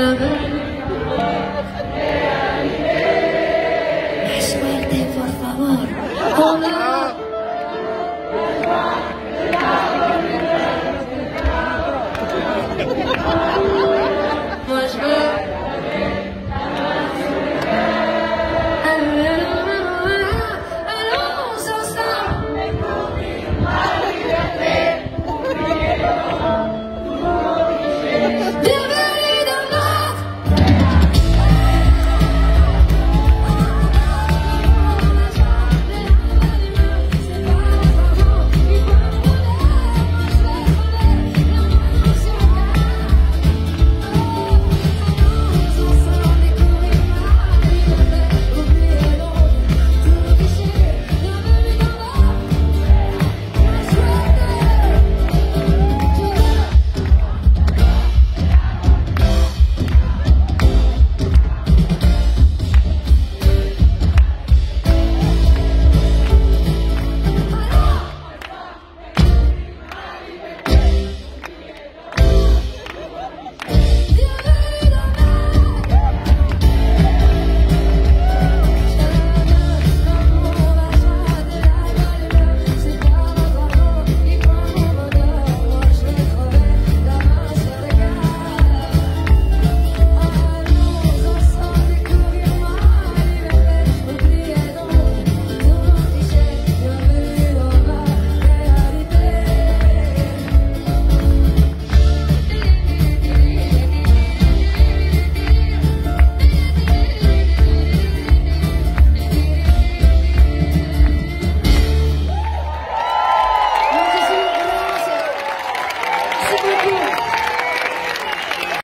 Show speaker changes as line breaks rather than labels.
the